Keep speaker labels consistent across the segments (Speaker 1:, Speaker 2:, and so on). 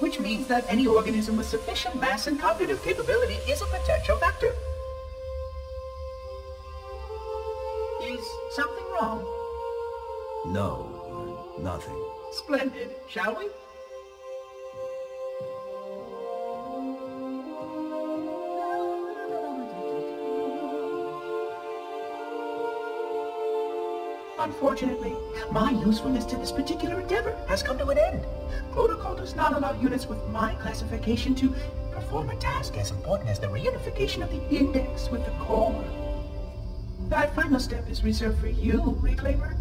Speaker 1: which means that any organism with sufficient mass and cognitive capability is a potential vector. Is something wrong?
Speaker 2: No, nothing.
Speaker 1: Splendid, shall we? Unfortunately, my usefulness to this particular endeavor has come to an end. Protocol does not allow units with my classification to perform a task as important as the reunification of the index with the core. That final step is reserved for you, Reclaimer.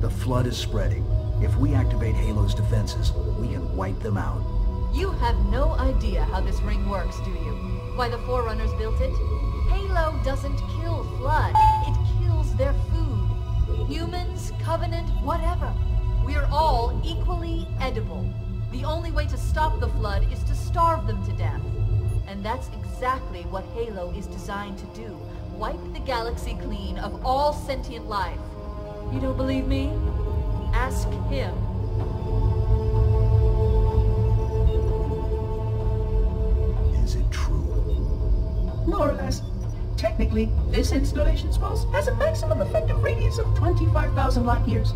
Speaker 3: The
Speaker 2: Flood is spreading. If we activate Halo's defenses, we can wipe them out.
Speaker 3: You have no idea how this ring works, do you? Why the Forerunners built it? Halo doesn't kill Flood. It kills their food. Humans, Covenant, whatever. We're all equally edible. The only way to stop the Flood is to starve them to death. And that's exactly what Halo is designed to do. Wipe the galaxy clean of all sentient life. You don't believe me? Ask him.
Speaker 2: Is it true?
Speaker 1: more or less. Technically, this installation's pulse has a maximum effective radius of 25,000 light years.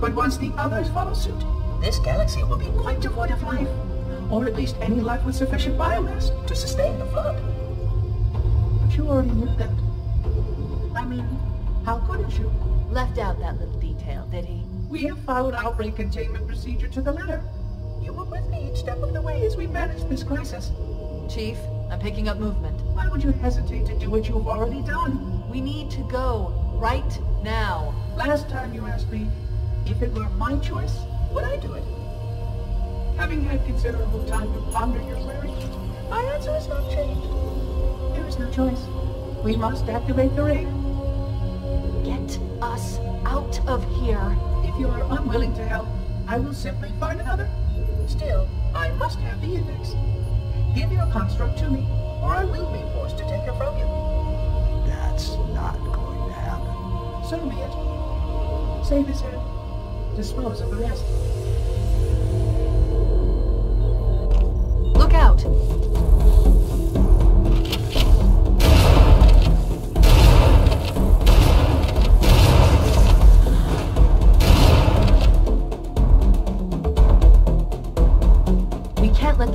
Speaker 1: But once the others follow suit, this galaxy will be quite devoid of life. Or at least any life with sufficient biomass to sustain the flood. But you already knew that. I mean, how couldn't you?
Speaker 3: Left out that little detail, did he?
Speaker 1: We have followed outbreak containment procedure to the letter. You were with me each step of the way as we managed this crisis.
Speaker 3: Chief, I'm picking up movement.
Speaker 1: Why would you hesitate to do what you've already done?
Speaker 3: We need to go right now.
Speaker 1: Last time you asked me if it were my choice, would I do it? Having had considerable time to ponder your query, my answer has not changed. There is no choice. We must activate the ring.
Speaker 3: Get us out of here.
Speaker 1: If you are unwilling to help, I will simply find another. Still, I must have the index. Give your construct to me, or I will be forced to take it from you.
Speaker 2: That's not going to happen.
Speaker 1: So be it. Save his head. Dispose of the rest.
Speaker 3: Look out!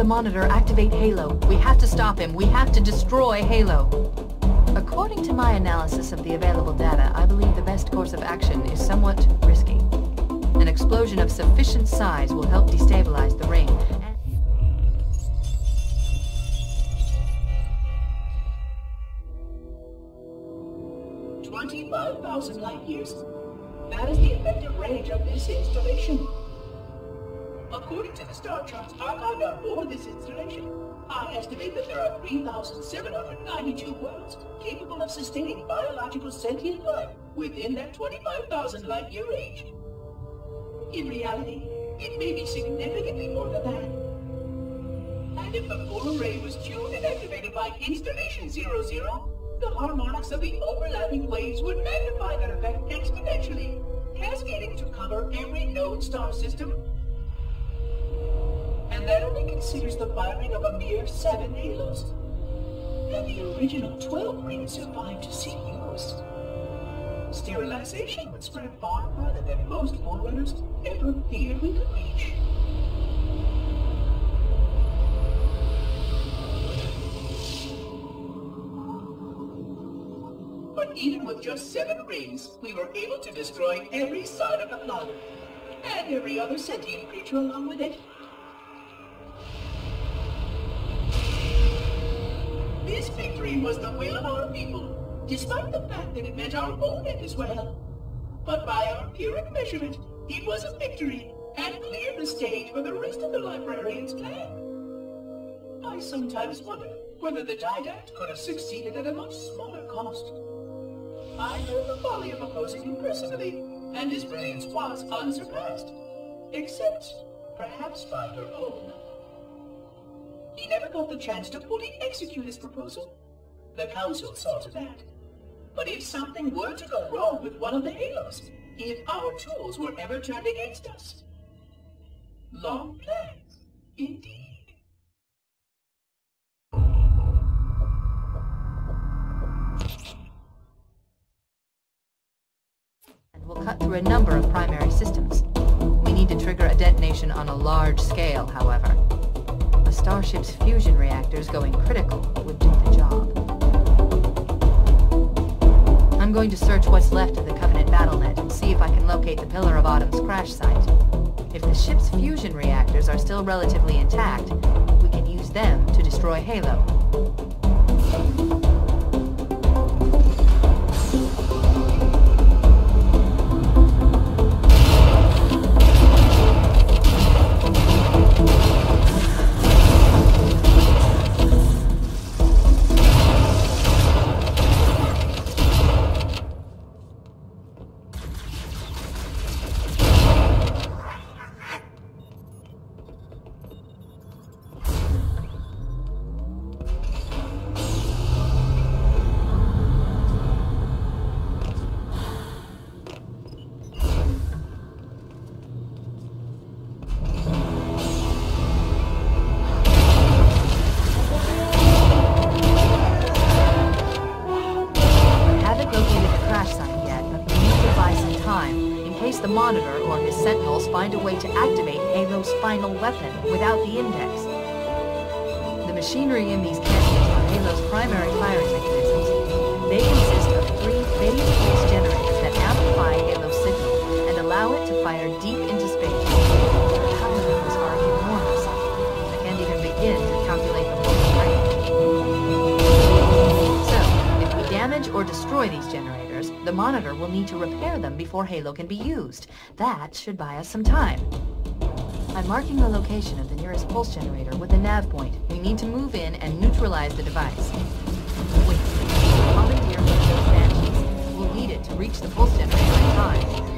Speaker 3: Monitor activate Halo. We have to stop him. We have to destroy Halo. According to my analysis of the available data, I believe the best course of action is somewhat risky. An explosion of sufficient size will help destabilize the ring.
Speaker 1: 25,000 light years. That is the effective range of this installation. According to the star charts archived on board this installation, I estimate that there are 3,792 worlds capable of sustaining biological sentient life within that 25,000 light year range. In reality, it may be significantly more than that. And if the full array was tuned and activated by Installation 00, the harmonics of the overlapping waves would magnify that effect exponentially, cascading to cover every known star system. That only considers the firing of a mere seven halos. And the original 12 rings survived to see use. Sterilization would spread far further than most Forerunners ever feared we could reach. But even with just seven rings, we were able to destroy every side of the planet. And every other sentient creature along with it. Victory was the will of our people, despite the fact that it meant our own end as well. But by our pyrrhic measurement, it was a victory, and cleared the stage for the rest of the librarian's plan. I sometimes wonder whether the Didact could have succeeded at a much smaller cost. I know the folly of opposing him personally, and his brilliance was unsurpassed, except perhaps by her own. He never got the chance to fully execute his proposal. The Council saw to that. But if something were to go wrong with one of the Halos, if our tools were ever turned against us, long plans, indeed.
Speaker 3: And we'll cut through a number of primary systems. We need to trigger a detonation on a large scale, however. Starship's fusion reactors going critical would do the job. I'm going to search what's left of the Covenant BattleNet and see if I can locate the Pillar of Autumn's crash site. If the ship's fusion reactors are still relatively intact, we can use them to destroy Halo. Machinery in these cannons are Halo's primary firing mechanisms. They consist of three phase generators that amplify Halo's signal and allow it to fire deep into space. The power are enormous. I can't even begin to calculate the full. So, if we damage or destroy these generators, the Monitor will need to repair them before Halo can be used. That should buy us some time. I'm marking the location of the nearest pulse generator with a nav point. Need to move in and neutralize the device. Wait, commandeer of those banshees. We'll need it to reach the pulse generator in time.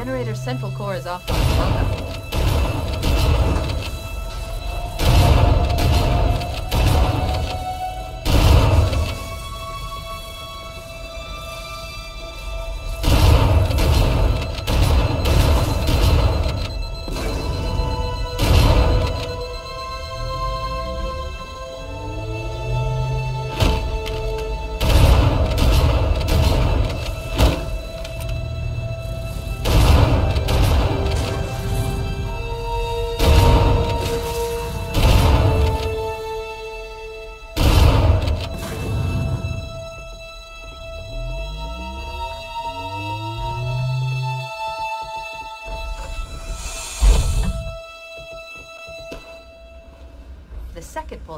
Speaker 3: Generator's central core is offline.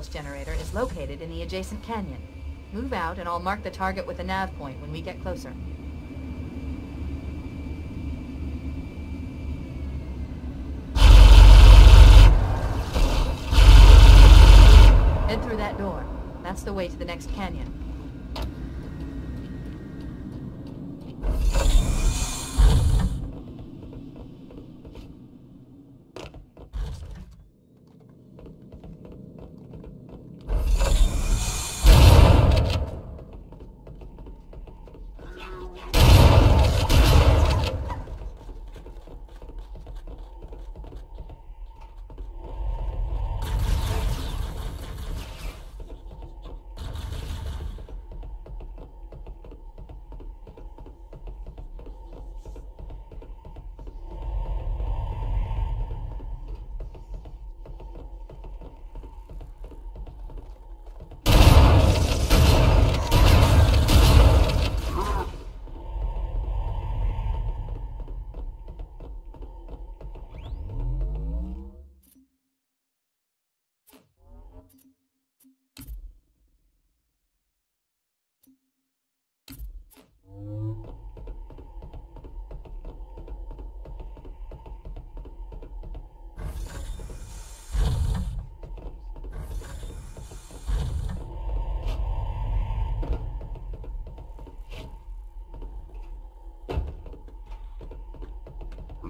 Speaker 3: Second pulse generator is located in the adjacent canyon. Move out and I'll mark the target with a nav point when we get closer. Head through that door. That's the way to the next canyon.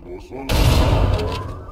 Speaker 3: Bolsonaro.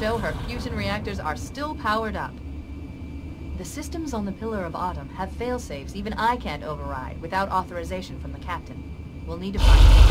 Speaker 3: Show her fusion reactors are still powered up. The systems on the Pillar of Autumn have failsafes even I can't override without authorization from the captain. We'll need to find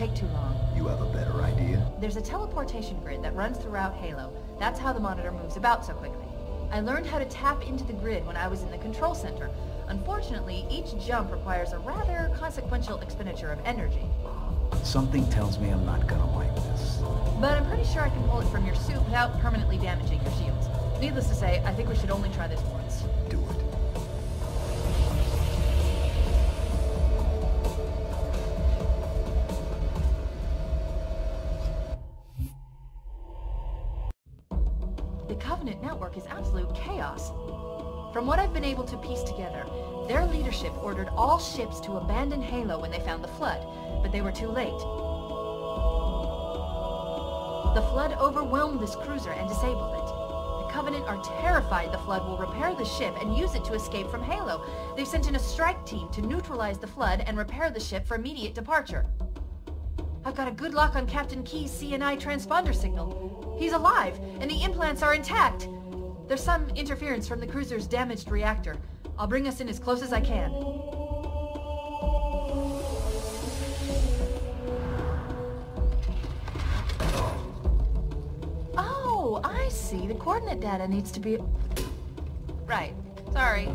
Speaker 3: take too long.
Speaker 2: You have a better idea?
Speaker 3: There's a teleportation grid that runs throughout Halo. That's how the monitor moves about so quickly. I learned how to tap into the grid when I was in the control center. Unfortunately, each jump requires a rather consequential expenditure of energy.
Speaker 2: Something tells me I'm not gonna like this.
Speaker 3: But I'm pretty sure I can pull it from your suit without permanently damaging your shields. Needless to say, I think we should only try this once. What I've been able to piece together, their leadership ordered all ships to abandon Halo when they found the Flood, but they were too late. The Flood overwhelmed this cruiser and disabled it. The Covenant are terrified the Flood will repair the ship and use it to escape from Halo. They've sent in a strike team to neutralize the Flood and repair the ship for immediate departure. I've got a good lock on Captain Keyes' CNI transponder signal. He's alive, and the implants are intact. There's some interference from the cruiser's damaged reactor. I'll bring us in as close as I can. Oh, I see. The coordinate data needs to be... Right. Sorry.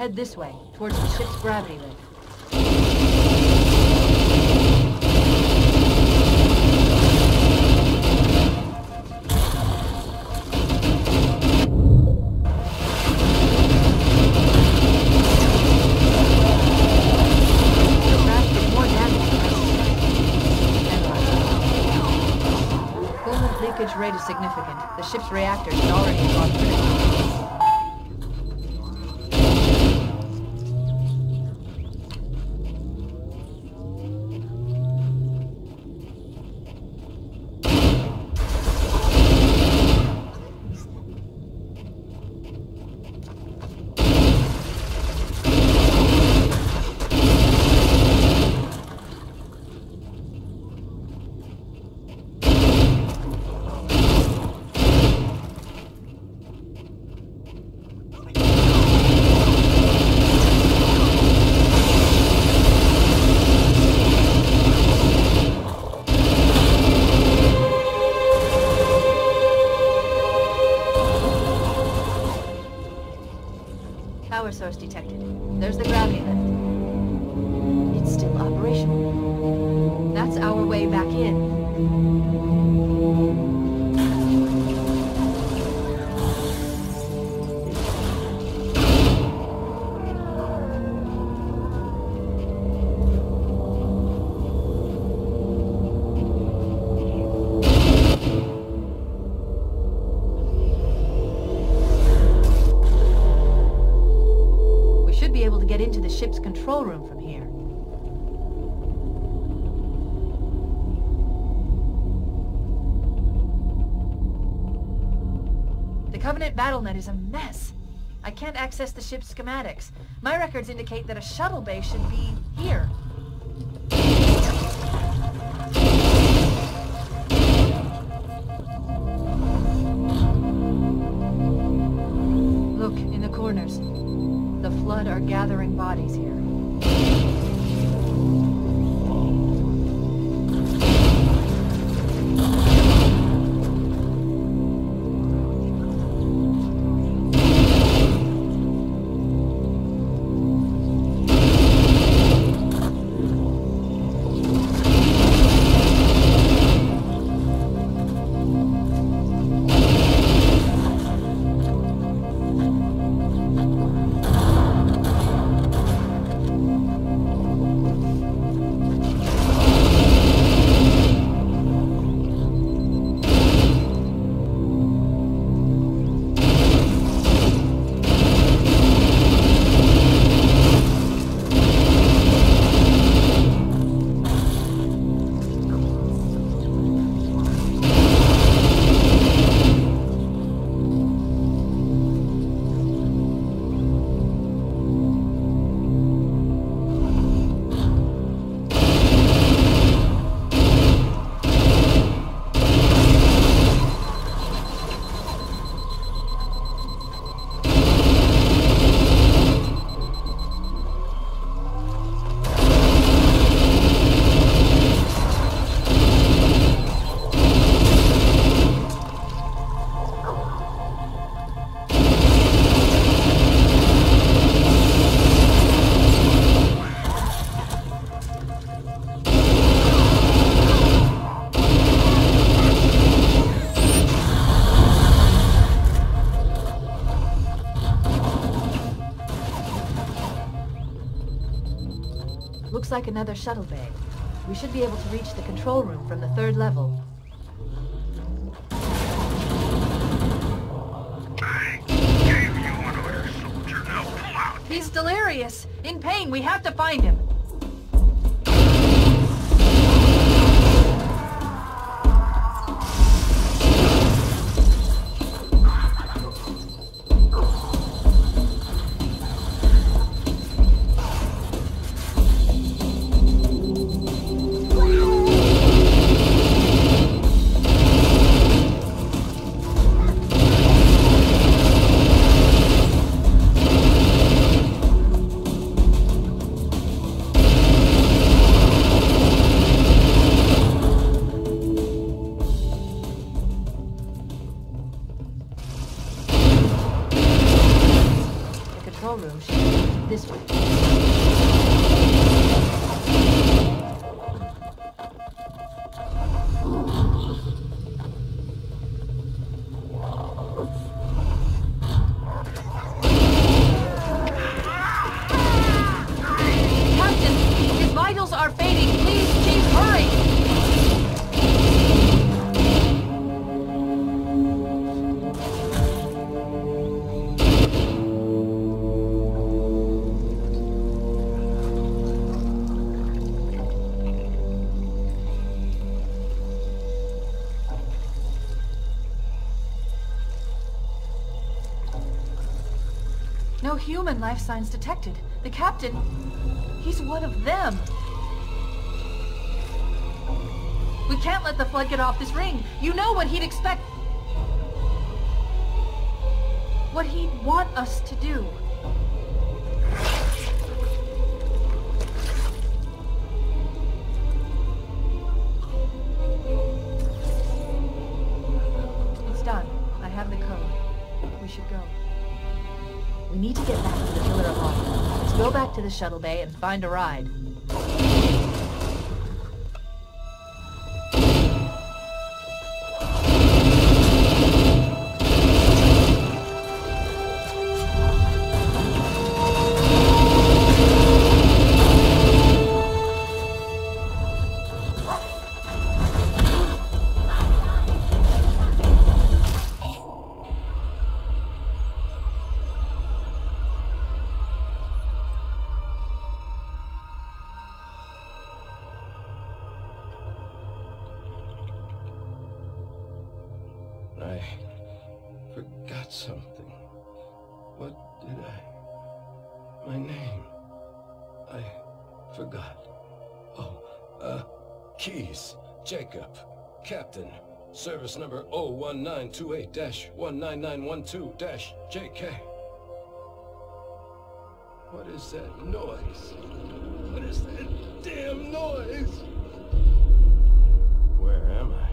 Speaker 3: Head this way, towards the ship's gravity lift. Rate is significant. The ship's reactors BattleNet is a mess. I can't access the ship's schematics. My records indicate that a shuttle bay should be here. Look, in the corners. The Flood are gathering bodies here. Looks like another shuttle bay. We should be able to reach the control room from the third level. Human life signs detected. The captain, he's one of them. We can't let the flood get off this ring. You know what he'd expect. What he'd want us to do. Shuttle bay and find a ride.
Speaker 4: 1928-19912-JK. What is that noise? What is that damn noise? Where am I?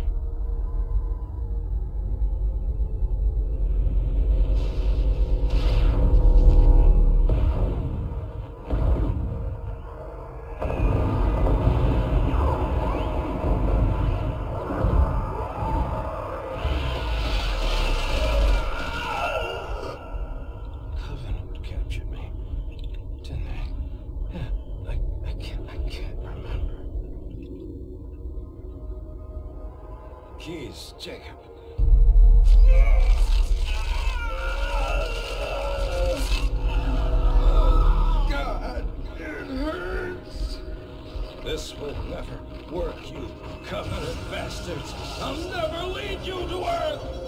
Speaker 4: Jeez, Jacob. God, it hurts. This will never work, you covenant bastards. I'll never lead you to Earth!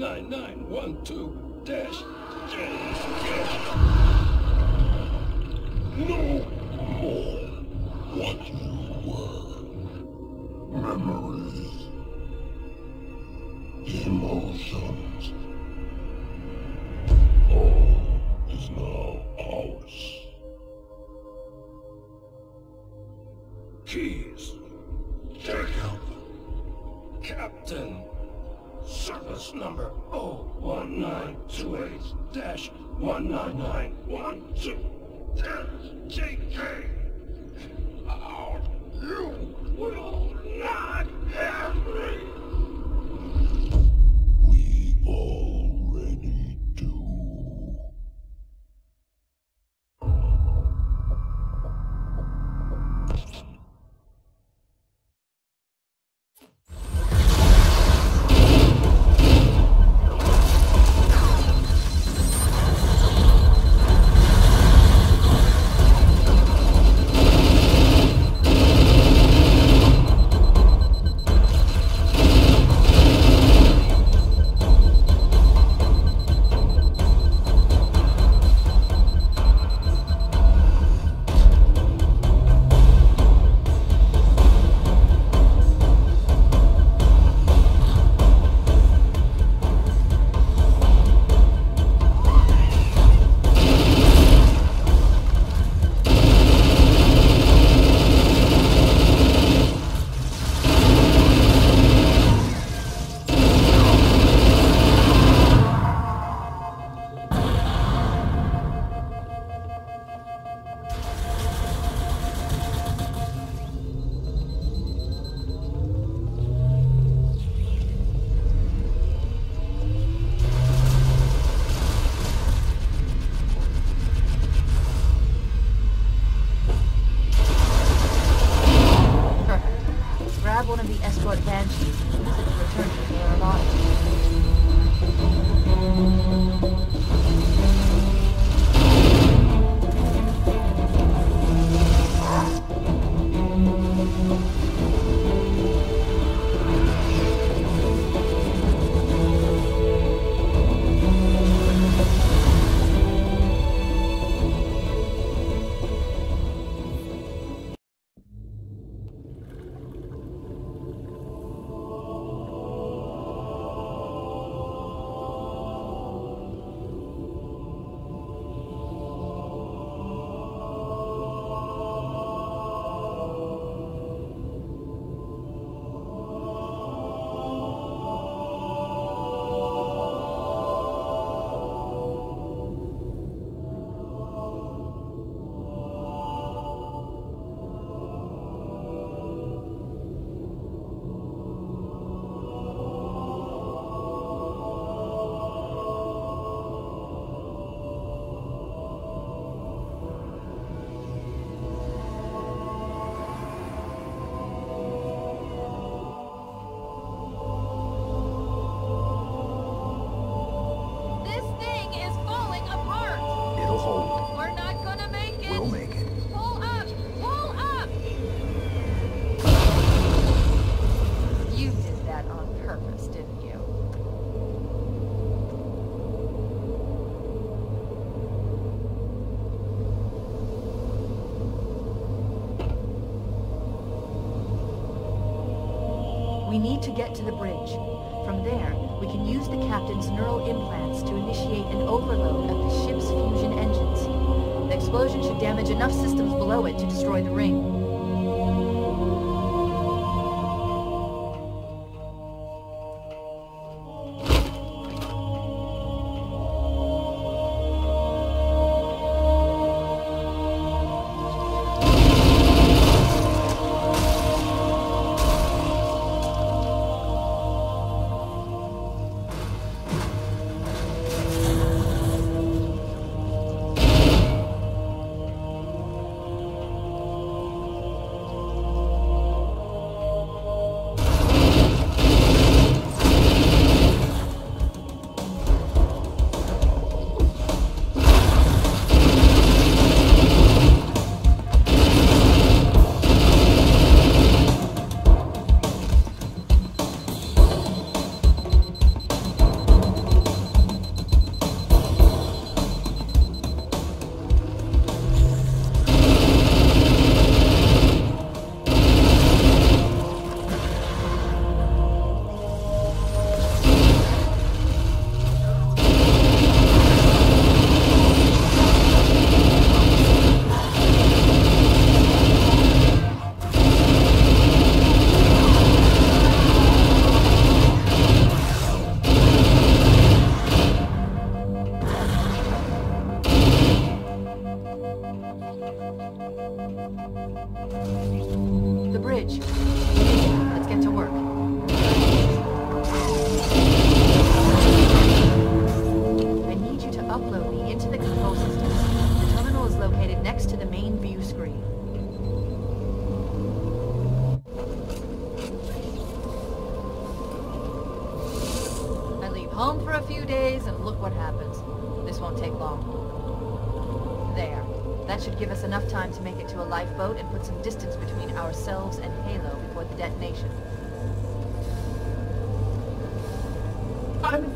Speaker 4: 9912 dash dash
Speaker 3: dash. To get to the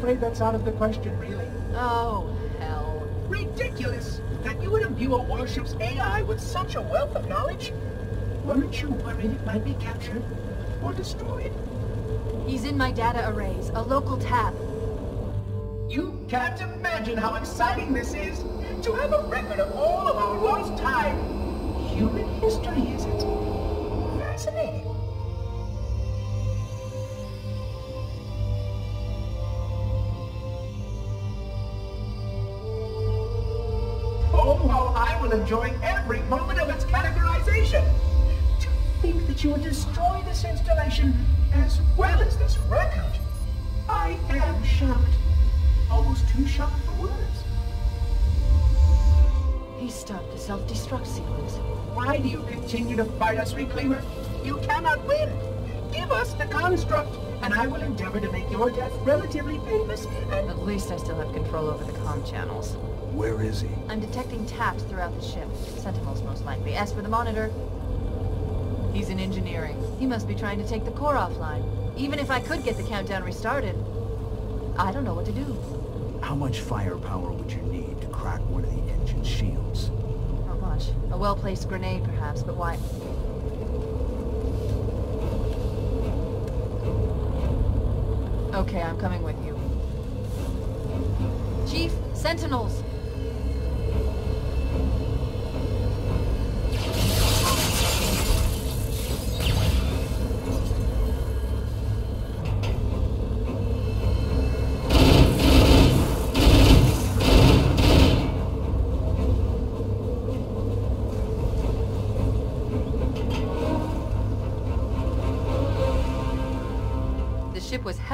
Speaker 5: afraid that's out of the question, really.
Speaker 3: Oh, hell.
Speaker 5: Ridiculous! That you would imbue a warship's AI with such a wealth of knowledge? Weren't you worried it might be captured or destroyed?
Speaker 3: He's in my data arrays, a local tab.
Speaker 5: You can't imagine how exciting this is to have a record of all of our lost time. Human history, how I will enjoy every moment of its categorization. To think that you would destroy this installation as well as this record. I am shocked. Almost too shocked for words.
Speaker 3: He stopped the self-destruct sequence.
Speaker 5: Why do you continue to fight us, Reclaimer? You cannot win. Give us the construct, and I will endeavor to make your death relatively painless and...
Speaker 3: At least I still have control over the comm channels.
Speaker 2: Where is he?
Speaker 3: I'm detecting taps throughout the ship. Sentinels, most likely. As for the monitor, he's in engineering. He must be trying to take the core offline. Even if I could get the countdown restarted, I don't know what to do.
Speaker 2: How much firepower would you need to crack one of the engine's shields?
Speaker 3: Not much. A well-placed grenade, perhaps, but why? Okay, I'm coming with you. Chief, Sentinels!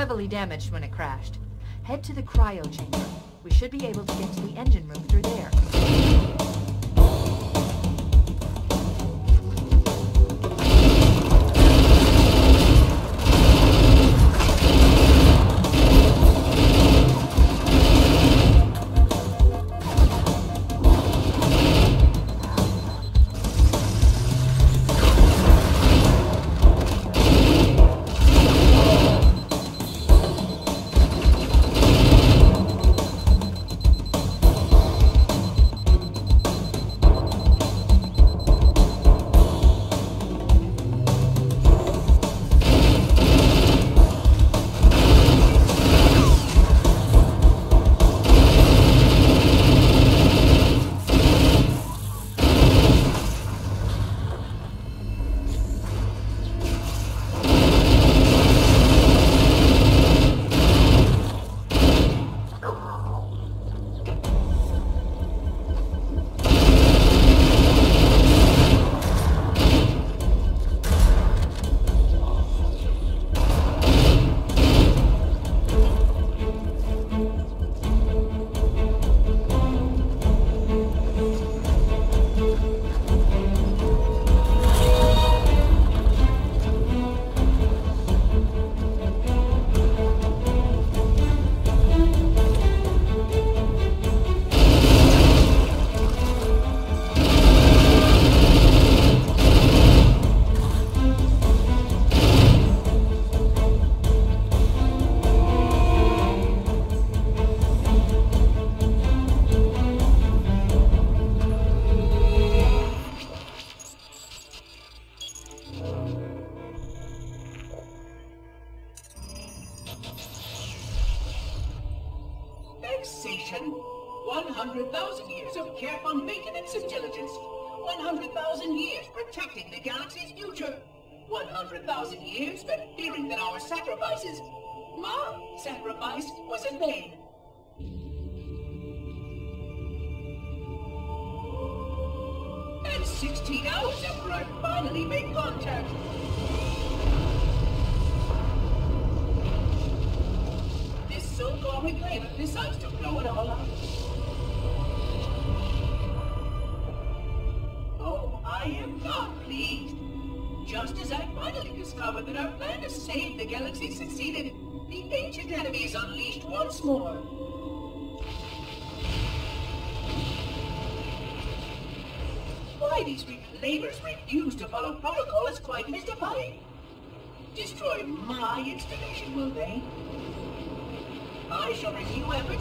Speaker 3: Heavily damaged when it crashed. Head to the cryo chamber. We should be able to get to the engine room through there.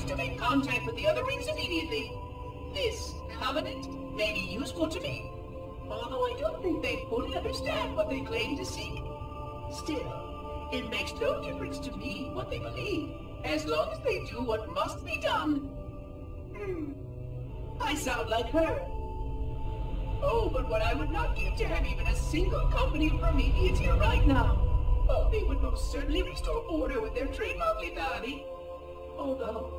Speaker 1: To make contact with the other rings immediately. This covenant may be useful to me, although I don't think they fully understand what they claim to seek. Still, it makes no difference to me what they believe, as long as they do what must be done. Hmm. I sound like her. Oh, but what I would not give to have even a single company of Prometheans here right now. Oh, they would most certainly restore order with their trademark lethality. Although,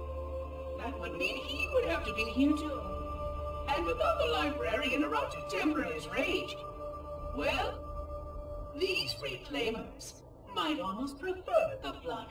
Speaker 1: that would mean he would have to be here too. And without the librarian around to temper his rage, well, these reclaimers might almost prefer the flood.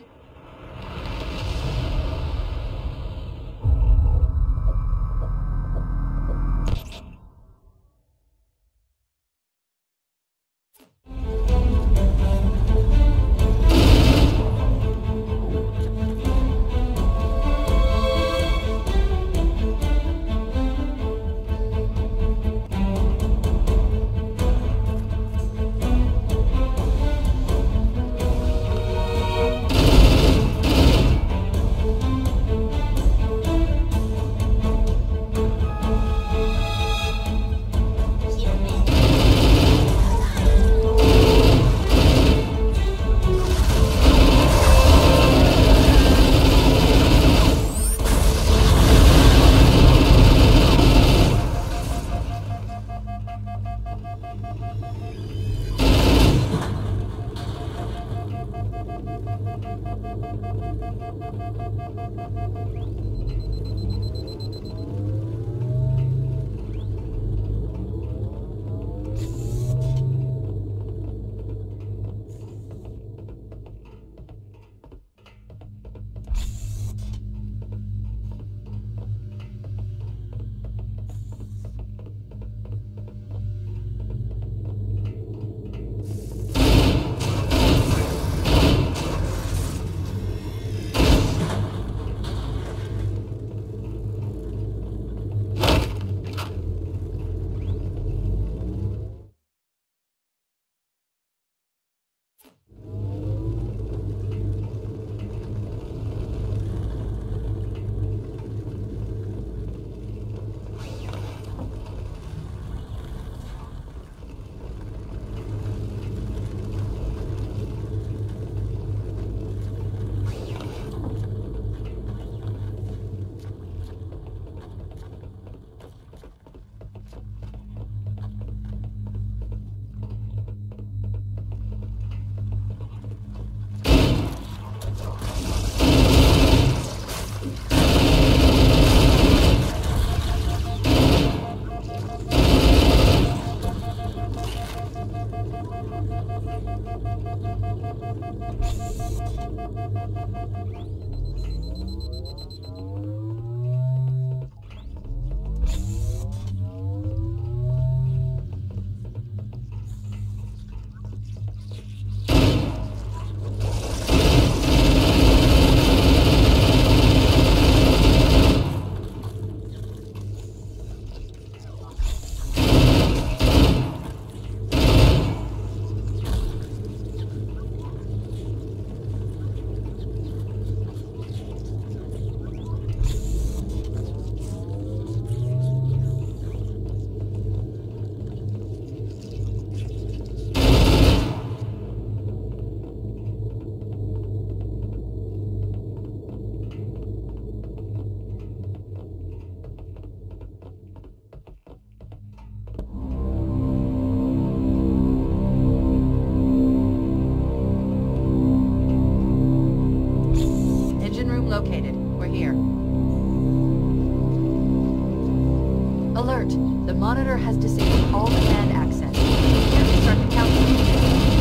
Speaker 3: has disabled all command access. You can't restart the countdown,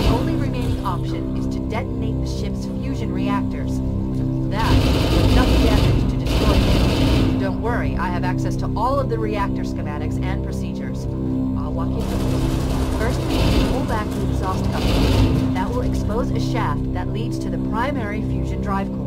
Speaker 3: The only remaining option is to detonate the ship's fusion reactors. That would not damage to destroy it. Don't worry, I have access to all of the reactor schematics and procedures. I'll walk you through. First, we need to pull back the exhaust cover. That will expose a shaft that leads to the primary fusion drive core.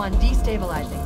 Speaker 3: one destabilizing.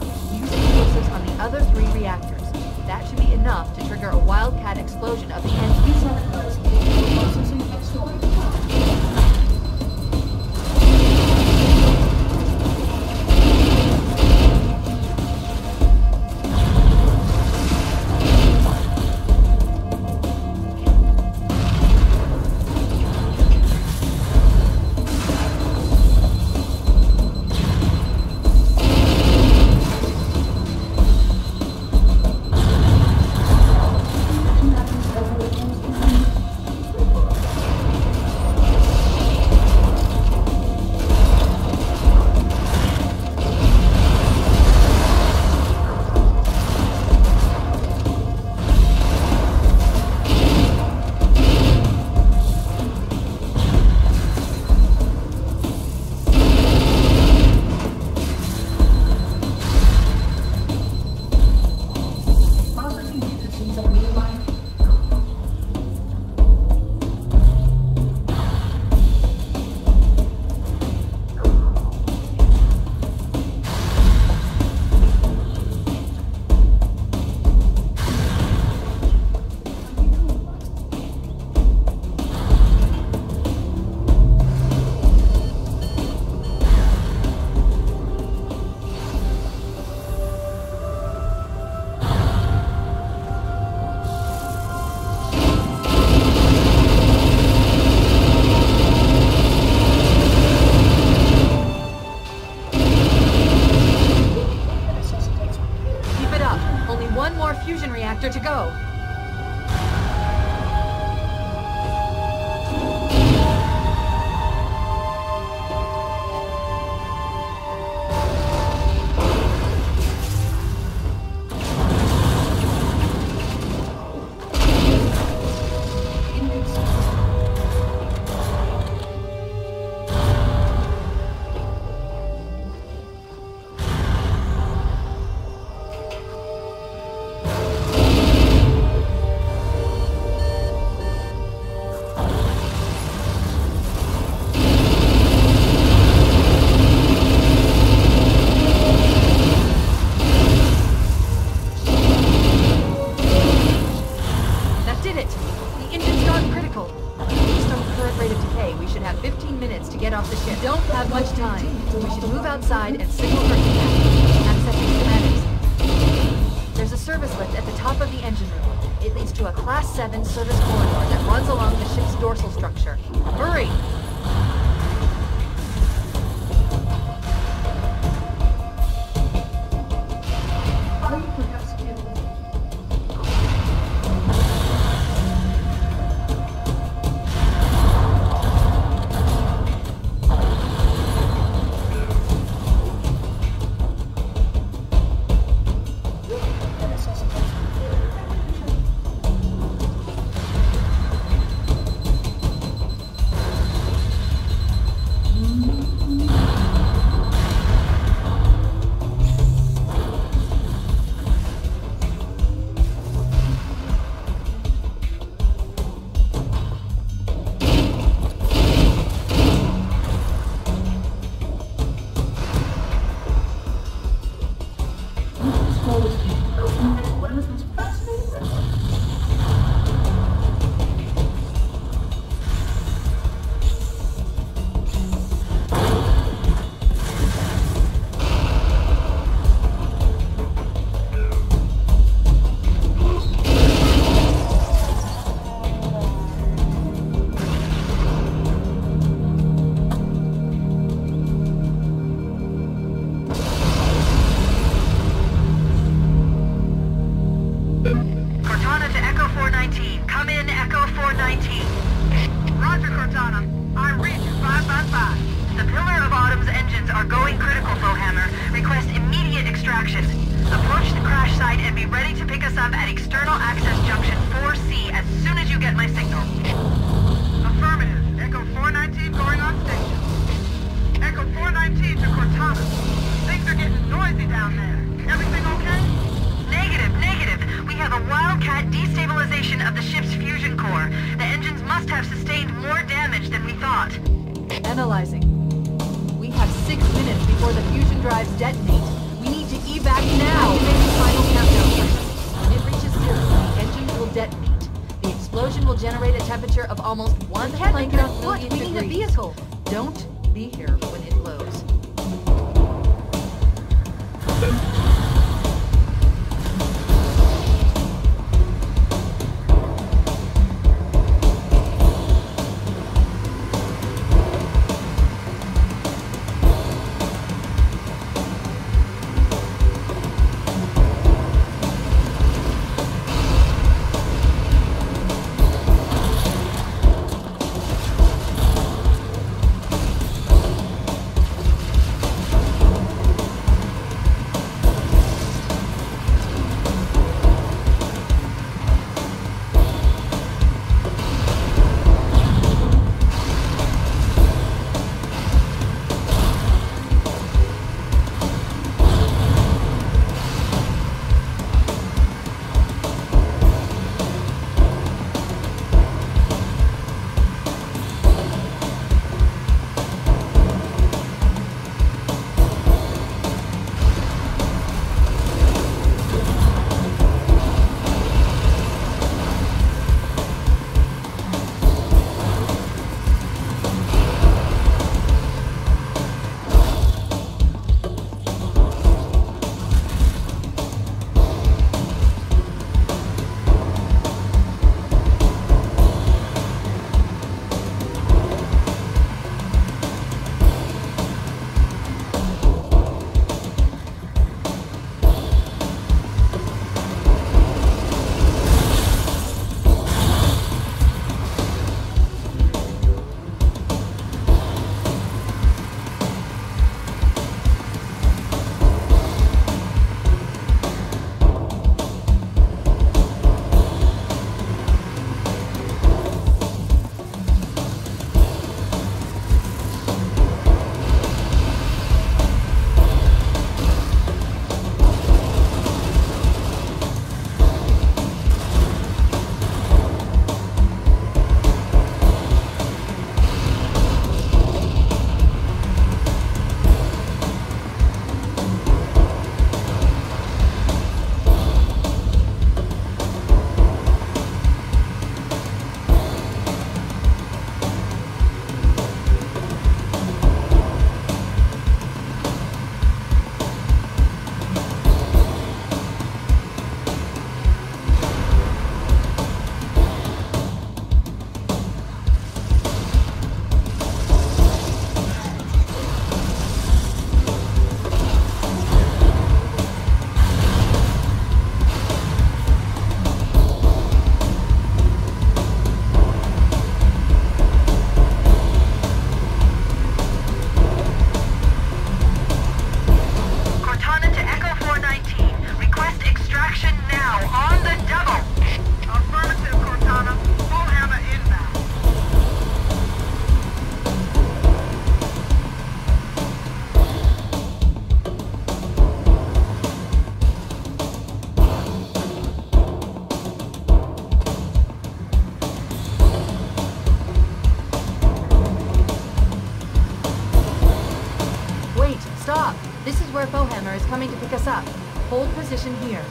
Speaker 6: station
Speaker 3: here.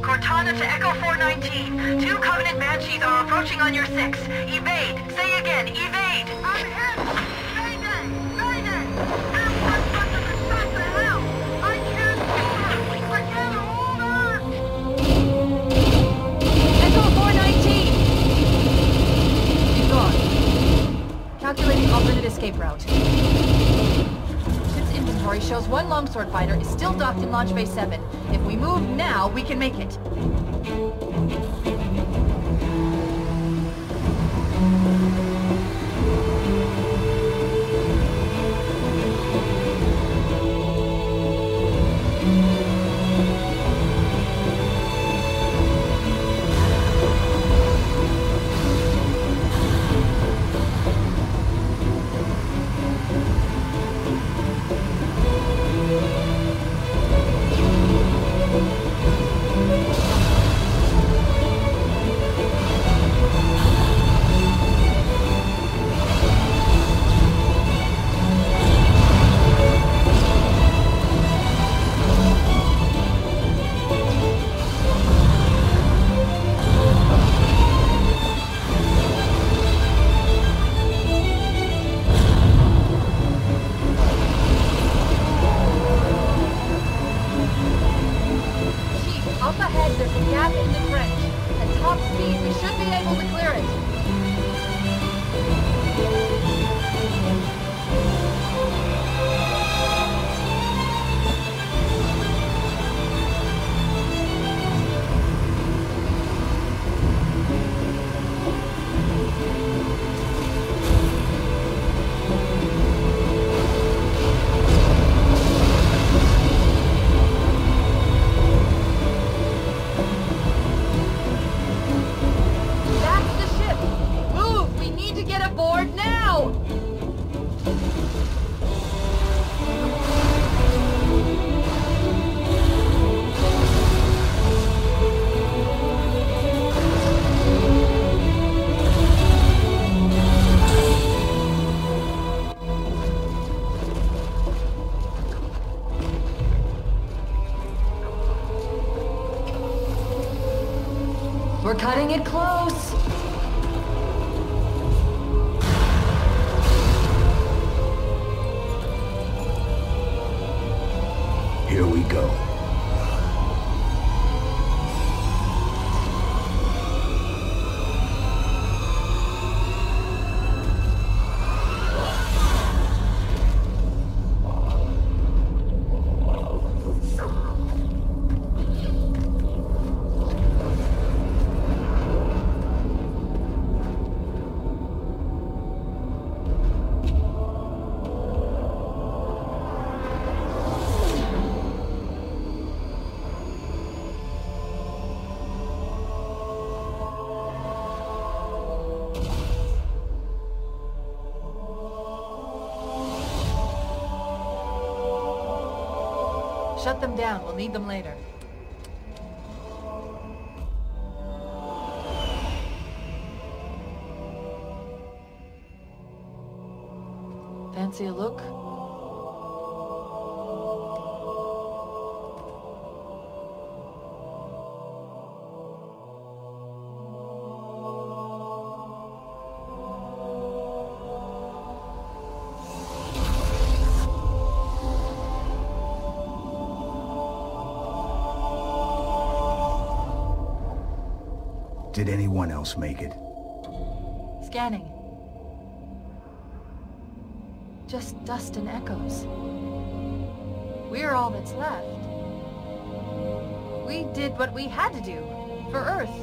Speaker 7: Cortana to Echo 419. Two Covenant Banshees are approaching on your six. Evade. Say again, evade.
Speaker 6: I'm hit. Mayday. Mayday. I can't hold her! I can't!
Speaker 3: Echo 419! Gone. Calculating alternate escape route inventory shows one longsword fighter is still docked in Launch Bay 7. If we move now, we can make it. Cutting it close. Shut them down. We'll need them later.
Speaker 2: Did anyone else make it?
Speaker 3: Scanning. Just dust and echoes. We're all that's left. We did what we had to do. For Earth.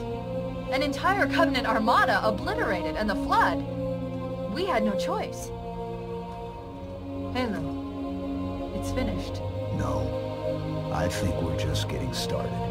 Speaker 3: An entire Covenant armada obliterated, and the Flood. We had no choice. Halo. It's finished.
Speaker 2: No. I think we're just getting started.